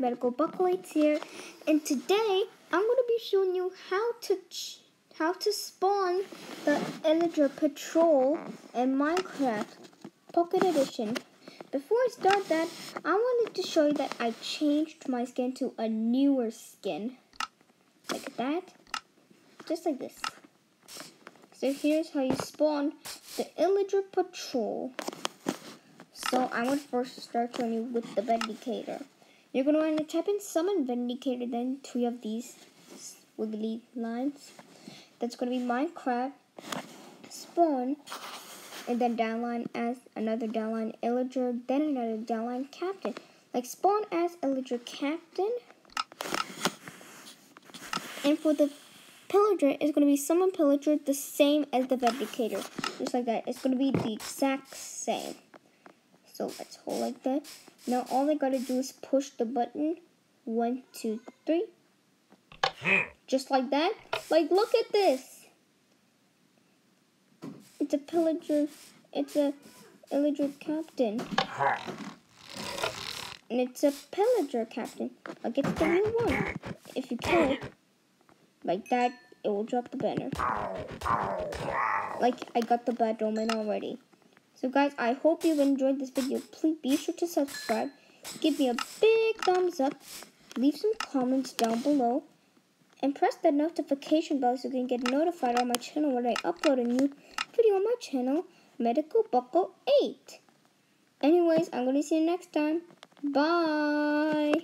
Medical Bucklights here, and today I'm going to be showing you how to how to spawn the Illager Patrol in Minecraft Pocket Edition. Before I start that, I wanted to show you that I changed my skin to a newer skin, like that, just like this. So here's how you spawn the Illager Patrol. So I'm going to first start showing you with the Vindicator. You're going to want to type in Summon Vindicator, then three of these wiggly lines. That's going to be Minecraft, Spawn, and then downline as another downline Illager, then another downline Captain. Like Spawn as Illager Captain. And for the Pillager, it's going to be Summon Pillager the same as the Vindicator. Just like that. It's going to be the exact same. So let's hold like that. Now all I gotta do is push the button. One, two, three. Just like that. Like, look at this. It's a pillager. It's a pillager captain. And it's a pillager captain. Like, it's the new one. If you kill it, like that, it will drop the banner. Like, I got the bad omen already. So guys, I hope you've enjoyed this video. Please be sure to subscribe. Give me a big thumbs up. Leave some comments down below. And press that notification bell so you can get notified on my channel when I upload a new video on my channel, Medical Buckle 8. Anyways, I'm going to see you next time. Bye.